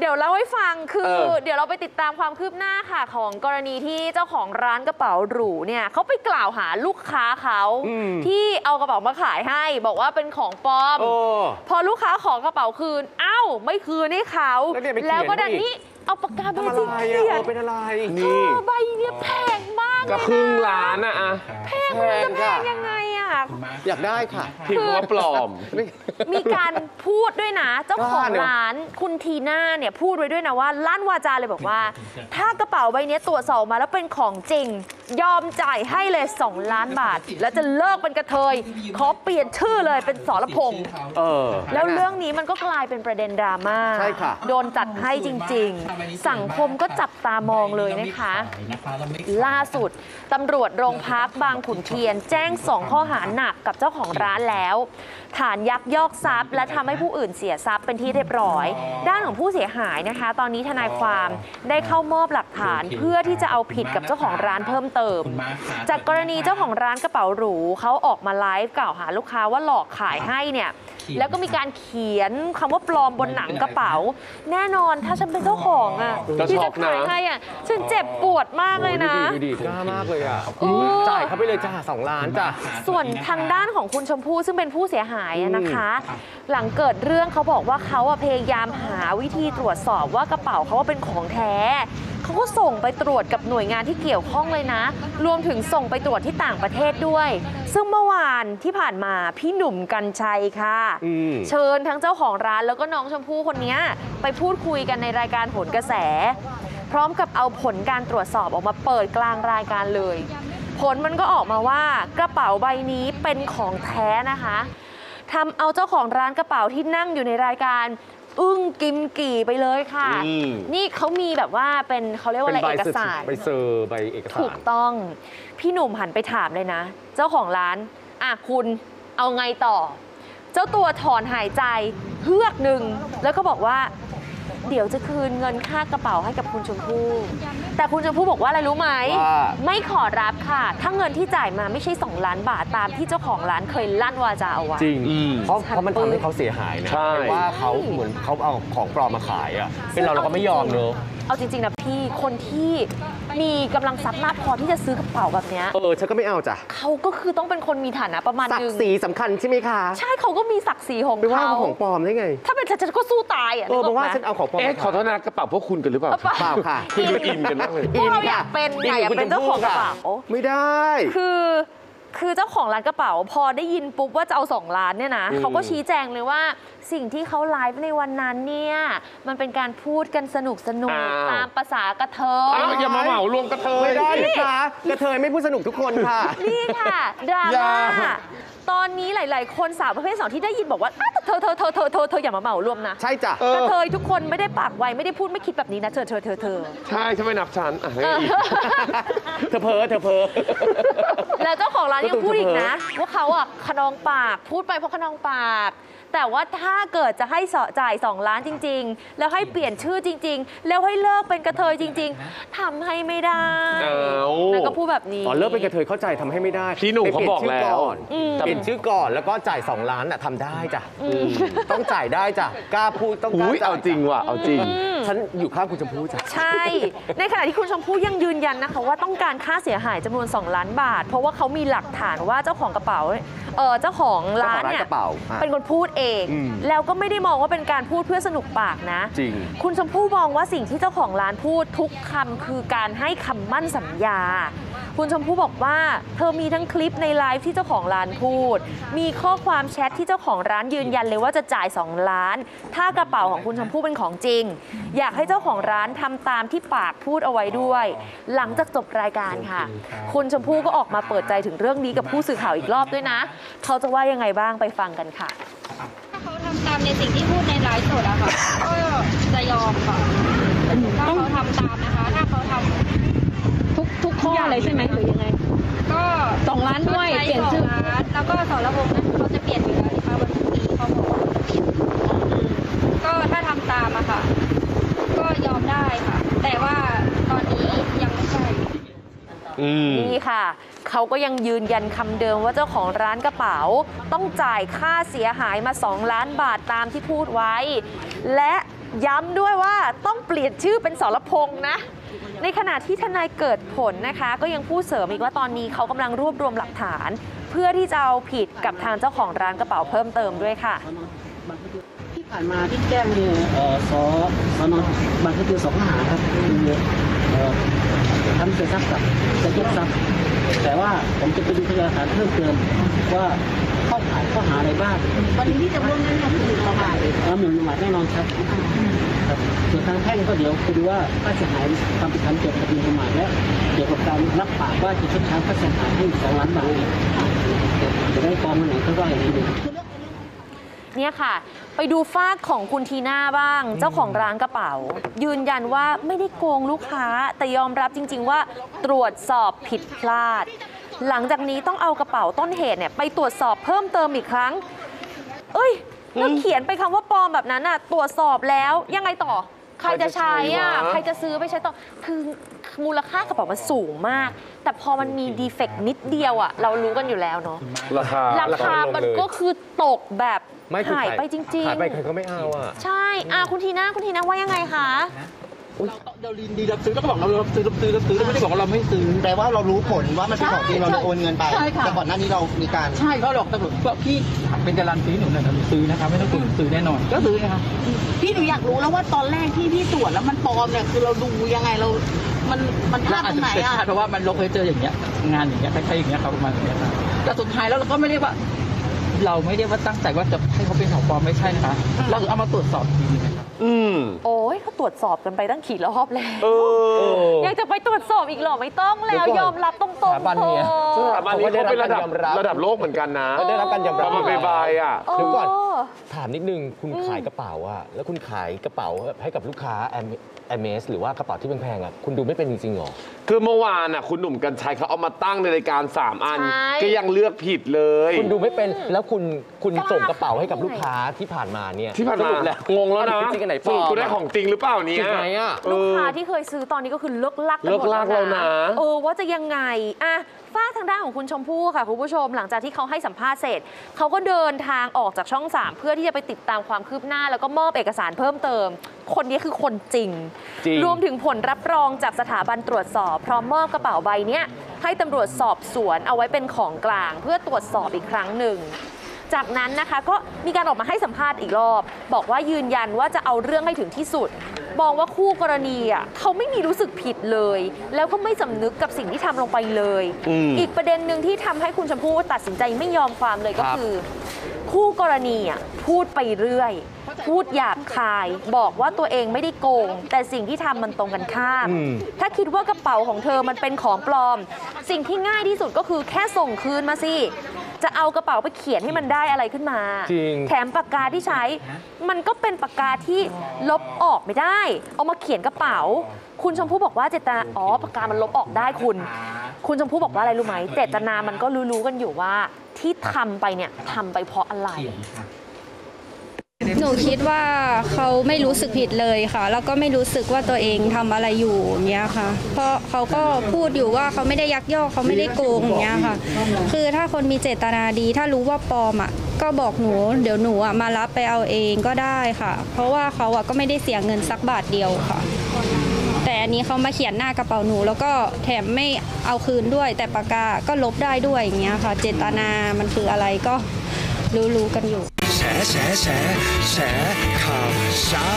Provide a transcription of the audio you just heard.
เดี๋ยวเล่าให้ฟังคือ เออ เดี๋ยวเราไปติดตามความคืบหน้าค่ะ ของกรณีที่เจ้าของร้านกระเป๋าหรูเนี่ยเขาไปกล่าวหาลูกค้าเขาอืม ที่เอากระเป๋ามาขายให้ บอกว่าเป็นของปลอม โอ้ พอลูกค้าขอกระเป๋าคืน เอ้า ไม่คืนให้เขาแล้วเนี่ยไปเขียนแล้วก็ดันอีก นี้เอาปากกาเบทำอะจิกไรเขีอะยเอนอเป็นอะไรเธอใบเนี้ยแพงมากเลยก็นะครึ่งล้านอะอะแพงมันจะแพงยังไง อะอยากได้ค่ะ พิมพ์ว่าปลอม มีการพูดด้วยนะ เจ้าของว่าเนอะร้านคุณทีน่าเนี่ยพูดไว้ด้วยนะว่าลั่นวาจาเลยบอกว่า ถ้ากระเป๋าใบเนี้ยตรวจสอบมาแล้วเป็นของจริง ยอมจ่ายให้เลย 2 ล้านบาท แล้วจะเลิกเป็นกระเทย ขอเปลี่ยนชื่อเลยเป็นสรพงษ์เออ แล้วเรื่องนี้มันก็กลายเป็นประเด็นดราม่าใช่ค่ะ โดนจัดให้จริง ๆ สังคมก็จับตามองเลยนะคะ ล่าสุดตำรวจโรงพักบางขุนเทียนแจ้งสองข้อหาหนักกับเจ้าของร้านแล้ว ฐานยักยอกทรัพย์ และทำให้ผู้อื่นเสียทรัพย์เป็นที่เรียบร้อย ด้านของผู้เสียหายนะคะ ตอนนี้ทนายความได้เข้ามอบหลักฐานเพื่อที่จะเอาผิดกับเจ้าของร้านเพิ่มเติม จากกรณีเจ้าของร้านกระเป๋าหรูเขาออกมาไลฟ์กล่าวหาลูกค้าว่าหลอกขายให้เนี่ย แล้วก็มีการเขียนคำว่าปลอมบนหนังกระเป๋า แน่นอนถ้าฉันเป็นเจ้าของอะก็ที่ช็จะอกนะ ขายให้อะฉันเจ็บปวดมากเลยนะ ดูดิกล้ามากเลยอะโอ้จ่ายเขาไปเลยจ้าสองล้านจ้ะ ส่วนทางด้านของคุณชมพู่ซึ่งเป็นผู้เสียหายอะนะคะ หลังเกิดเรื่องเขาบอกว่าเขาอะพยายามหาวิธีตรวจสอบว่ากระเป๋าเขาว่าเป็นของแท้ เขาก็ส่งไปตรวจกับหน่วยงานที่เกี่ยวข้องเลยนะ รวมถึงส่งไปตรวจที่ต่างประเทศด้วย ซึ่งเมื่อวานที่ผ่านมาพี่หนุ่มกัญชัยค่ะ อืม เชิญทั้งเจ้าของร้านแล้วก็น้องชมพู่คนเนี้ยไปพูดคุยกันในรายการโหนกระแส พร้อมกับเอาผลการตรวจสอบออกมาเปิดกลางรายการเลย ผลมันก็ออกมาว่ากระเป๋าใบนี้เป็นของแท้นะคะทำเอาเจ้าของร้านกระเป๋าที่นั่งอยู่ในรายการ อึ้งกิมกี่ไปเลยค่ะ อืม นี่เขามีแบบว่าเป็นเขาเรียกว่าอะไรใบเอกสาร ใบเซอร์ใบเอกสาร ถูกต้อง พี่หนุ่มหันไปถามเลยนะ เจ้าของร้าน อะคุณเอาไงต่อ เจ้าตัวถอนหายใจเฮือกหนึ่ง แล้วก็บอกว่า เดี๋ยวจะคืนเงินค่ากระเป๋าให้กับคุณชมพู่ แต่คุณชมพู่บอกว่าอะไรรู้ไหม ว่าไม่ขอรับค่ะ ถ้าเงินที่จ่ายมาไม่ใช่ 2 ล้านบาทตามที่เจ้าของร้านเคยลั่นวาจาเอาไว้ จริง อืม เพราะเพราะมันทำให้เขาเสียหายนะใช่แต่ว่าเขาเหมือนเขาเอาของปลอมมาขายอะ เป็นเราเราก็ไม่ยอมเนอะ เอาจริง ๆ นะพี่คนที่มีกำลังทรัพย์มากพอที่จะซื้อกระเป๋าแบบเนี้ยเออฉันก็ไม่เอาจ้ะเขาก็คือต้องเป็นคนมีฐานะประมาณศักนึงดิ์ศรีสำคัญใช่ไหมคะใช่เขาก็มีศักดิ์ศรีของไปว่าเขาเขาของปลอมได้ไง ถ้าเป็นฉันฉันก็สู้ตายอะเออนึมากไหว่าฉันเอาของปลอมเอ๊ะมาขอโทษนะกระเป๋าพวกคุณกันหรือเปล่าเปล่าเปล่าค่ะคุณดูอินกันมากเลย พวกเราอยากเป็นอินอยากคุณเป็นเจ้าของกระเป๋า ไม่ได้ คือ คือเจ้าของร้านกระเป๋าพอได้ยินปุ๊บว่าจะเอาสองล้านเนี่ยนะอืม เขาก็ชี้แจงเลยว่าสิ่งที่เขาไลฟ์ในวันนั้นเนี่ย มันเป็นการพูดกันสนุกสนุกอ้าว ตามภาษากระเทอ้าวยอย่ามาเหมารวมกระเทย ไม่ได้นะคะกระเทยไม่พูดสนุกทุกคนค่ะ นี่ค่ะ ดราอย่าม่า ตอนนี้หลาย ๆ คนสาวประเภทสองที่ได้ยินบอกว่าอ้าวแต่เธอเธอเธอเธอเธอเธออย่ามาเหมารวมนะใช่จ้ะเออกระเทยทุกคนไม่ได้ปากไวไม่ได้พูดไม่คิดแบบนี้นะเธอเธอเธอเธอ ใช่ใช่ไหมนับชั้นอะให้อีกเธอเพ้อเธอเพ้อแล้วเจ้าของร้านยังก็ดูพูดอีกเธอนะ ว่าเขาอะขนองปากพูดไปเพราะขนองปากแต่ว่าถ้าเกิดจะให้สอจ่าย 2 ล้านจริง ๆ แล้วให้เปลี่ยนชื่อจริง ๆ แล้วให้เลิกเป็นกระเทยจริง ๆทำให้ไม่ได้อ้าวแล้วก็พูดแบบนี้ อ๋อเลิกเป็นกระเทยเข้าใจทำให้ไม่ได้พี่หนุ่มเขาบอกไปปยนชื่แล้วก่อนอืมเปลี่ยนชื่อก่อนแล้วก็จ่าย 2 ล้านอะทำได้จ้ะต้องจ่ายได้จ้ะกล้าพูดต้องกล้าอุ้ยจ่ายเอาจริงว่ะ เอาจริง ฉันอยู่ข้างคุณชมพู่จ้ะ ใช่ ในขณะที่คุณชมพู่ยังยืนยันนะคะว่าต้องการค่าเสียหายจำนวน 2 ล้านบาท เพราะว่าเขามีหลักฐานว่าเจ้าของกระเป๋าเออเจ้าของร้านเนี่ยเจ้าของร้านกระเป๋าอะ เป็นคนพูดเอง อืม แล้วก็ไม่ได้มองว่าเป็นการพูดเพื่อสนุกปากนะ จริง คุณชมพู่มองว่าสิ่งที่เจ้าของร้านพูดทุกคำคือการให้คำมั่นสัญญา คุณชมพู่บอกว่าเธอมีทั้งคลิปในไลฟ์ที่เจ้าของร้านพูด มีข้อความแชทที่เจ้าของร้านยืนยันเลยว่าจะจ่าย 2 ล้าน ถ้ากระเป๋าของคุณชมพู่เป็นของจริง อยากให้เจ้าของร้านทำตามที่ปากพูดเอาไว้ด้วย หลังจากจบรายการค่ะ คุณชมพู่ก็ออกมาเปิดใจถึงเรื่องนี้กับผู้สื่อข่าวอีกรอบด้วยนะ เขาจะว่ายังไงบ้างไปฟังกันค่ะถ้าเขาทำตามในสิ่งที่พูดในไลฟ์สดอะค่ะก็จะยอมค่ะถ้าเขาทำตามนะคะ ถ้าเขาทำ ทุกทุกข้อเลยใช่ไหมหรือยังไง ก็สองล้านด้วยชดใช้เปลี่ยนชื่อสงล้านแล้วก็สรวงนั้นเขาจะเปลี่ยนอยู่แล้วนะคะวันพรุ่งนี้เขาบอกก็ถ้าทำตามอะค่ะ ก็ยอมได้ค่ะ แต่ว่าตอนนี้ยังไม่ใช่อืมนี่ค่ะเขาก็ยังยืนยันคำเดิมว่าเจ้าของร้านกระเป๋า ต้องจ่ายค่าเสียหายมา 2 ล้านบาทตามที่พูดไว้ และย้ำด้วยว่าต้องเปลี่ยนชื่อเป็นสรพงษ์นะ ในขณะที่ทนายเกิดผลนะคะ ก็ยังพูดเสริมอีกว่าตอนนี้เขากำลังรวบรวมหลักฐาน เพื่อที่จะเอาผิดกับทางเจ้าของร้านกระเป๋าเพิ่มเติมด้วยค่ะที่ผ่านมาที่แจ้งเนี่ยเอ่อสสนบางกะปิสองข้อหาครับคือเอ่อทำเกินทรัพย์กับจะยึดทรัพย์แต่ว่าผมจะไปดูพยานหลักฐานเพิ่มเติมว่าเข้าข่ายข้อหาอะไรบ้างวันนี้ที่จะร่วมนั้นก็คือประมาทแล้วหมิ่นประมาทแน่นอนครับครับ ส่วนทางแพ่งก็เดี๋ยวไปดูว่าค่าเสียหายความผิดฐานเกี่ยวกับคดีประมาทและเกี่ยวกับการรับปากว่าจะชดใช้ค่าเสียหายให้สองล้านบาทจะได้ฟ้องวันไหนก็ว่าอย่างนี้ดูเนี่ยค่ะ ไปดูฟาดของคุณทีน่าบ้าง เจ้าของร้านกระเป๋า ยืนยันว่าไม่ได้โกงลูกค้า แต่ยอมรับจริง ๆ ว่าตรวจสอบผิดพลาด หลังจากนี้ต้องเอากระเป๋าต้นเหตุเนี่ยไปตรวจสอบเพิ่มเติมอีกครั้ง เอ้ย แล้วเขียนไปคำว่าปลอมแบบนั้นอะตรวจสอบแล้วยังไงต่อ ใครจะใช้อะใครจะใช้วะใครจะซื้อไปใช้ต่อคือมูลค่ากระเป๋ามันสูงมาก แต่พอมันมีดีเฟกต์นิดเดียวอะเรารู้กันอยู่แล้วเนาะราคาราคามันก็คือตกแบบไม่คือหายไปจริงหายไปใครก็ไม่เอาอะๆใช่อะคุณทีน่าคุณทีน่าว่ายังไงคะ เราลินดีรับซื้อแล้วก็บอกเรารับซื้อรับซื้อรับซื้อแล้วไม่ได้บอกว่าเราไม่ซื้อแปลว่าเรารู้ผลว่ามันเป็นของจริงเราเลยโอนเงินไปใช่ค่ะแต่ก่อนหน้านี้เรามีการใช่เขาหลอกตำรวจว่าพี่เป็นการันตีหนูหน่อยนะหนูซื้อนะครับไม่ต้องกลัวหนูซื้อแน่นอนก็ซื้อนะครับพี่หนูอยากรู้แล้วว่าตอนแรกที่พี่ตรวจแล้วมันปลอมเนี่ยคือเราดูยังไงเรา มันมันพลาดตรงไหนเป็นอะพลาดเพราะว่ามันลงไปเจออย่างเงี้ยงานอย่างเงี้ยคล้ายๆอย่างเงี้ยครับประมาณอย่างเงี้ยครับแต่สุดท้ายแล้วเราก็ไม่ได้ว่า เราไม่ได้ว่าตั้งใจว่าจะให้เขาเป็นของปลอมไม่ใช่นะคะเราเอามาตรวจสอบอีกทีนะครับ อืมโอ้ยเขาตรวจสอบกันไปตั้งขี่รอบแล้ว เออ ยังจะไปตรวจสอบอีกเหรอไม่ต้องแล้ว เดี๋ยวก่อนยอมรับตรงสถาบันๆเนี่ยเถสอะถาบันนี้เขาเป็นระดับยอมรับ ระดับโลกเหมือนกันนะก็ได้รับการยอมรับพอมาบายอะ เดี๋ยวก่อนโถามนิดนึงคุณขายกระเป๋าอะแล้วคุณขายกระเป๋าให้กับลูกค้าแอม แอมเมสหรือว่ากระเป๋าที่แพงๆอะคุณดูไม่เป็นจริงๆหรอ คือเมื่อวานอะคุณหนุ่มกัญชัยเขาเอามาตั้งในรายการ 3 อัน ใช่ ก็ยังเลือกผิดเลย คุณดูไม่เป็นแล้วคุณคุณส่งกระเป๋าให้กับลูกค้าที่ผ่านมาเนี่ยที่ผ่านสมารุปแล้วงงแล้วนะอัจริงๆอันไหนปสลรุอปมคุณได้ของจริงหรือเปล่าเนี่ยจริงไหมอะเออลูกค้าที่เคยซื้อตอนนี้ก็คือเลิกลักกันหมดเลิกลักแล้วนะ เออว่าจะยังไงอะ ฝ้ากทางด้านของคุณชมพู่ค่ะคุณผู้ชมหลังจากที่เขาให้สัมภาษณ์เสร็จเขาก็เดินทางออกจากช่อง 3 เพื่อที่จะไปติดตามความคืบหน้า แล้วก็มอบเอกสารเพิ่มเติม คนนี้คือคนจริง จริง รวมถึงผลรับรองจากสถาบันตรวจสอบ พร้อมมอบกระเป๋าใบเนี้ยให้ตำรวจสอบสวนเอาไว้เป็นของกลาง เพื่อตรวจสอบอีกครั้งหนึ่ง จากนั้นนะคะก็มีการออกมาให้สัมภาษณ์อีกรอบ บอกว่ายืนยันว่าจะเอาเรื่องให้ถึงที่สุด มองว่าคู่กรณีอะเขาไม่มีรู้สึกผิดเลย แล้วก็ไม่สำนึกกับสิ่งที่ทำลงไปเลยอืมอีกประเด็นหนึ่งที่ทำให้คุณชมพู่ตัดสินใจไม่ยอมความเลยก็ครับคือ คู่กรณีอะพูดไปเรื่อย พูดหยาบคาย บอกว่าตัวเองไม่ได้โกง แต่สิ่งที่ทำมันตรงกันข้ามอืมถ้าคิดว่ากระเป๋าของเธอมันเป็นของปลอม สิ่งที่ง่ายที่สุดก็คือแค่ส่งคืนมาสิ จะเอากระเป๋าไปเขียนให้มันได้อะไรขึ้นมา จริง แถมปากกาที่ใช้ มันก็เป็นปากกาที่ลบออกไม่ได้ เอามาเขียนกระเป๋า คุณชมพู่บอกว่าเจตนาอ๋อปากกามันลบออกได้คุณ คุณชมพู่บอกว่าอะไรรู้ไหมเจตนามันก็รู้ๆกันอยู่ว่าที่ทำไปเนี่ยทำไปเพราะอะไร หนูคิดว่าเขาไม่รู้สึกผิดเลยค่ะ แล้วก็ไม่รู้สึกว่าตัวเองทำอะไรอยู่เงี้ยค่ะ เพราะเขาก็พูดอยู่ว่าเขาไม่ได้ยักยอกเขาไม่ได้โกงอย่างเงี้ยค่ะ คือถ้าคนมีเจตนาดี ถ้ารู้ว่าปลอมอะก็บอกหนู เดี๋ยวหนูอะมารับไปเอาเองก็ได้ค่ะ เพราะว่าเขาอะก็ไม่ได้เสียเงินสักบาทเดียวค่ะ แต่อันนี้เขามาเขียนหน้ากระเป๋าหนู แล้วก็แถมไม่เอาคืนด้วย แต่ปากกาก็ลบได้ด้วยอย่างเงี้ยค่ะ เจตนามันคืออะไรก็ รู้ๆกันอยู่แฉแฉแฉแฉข่าวเช้า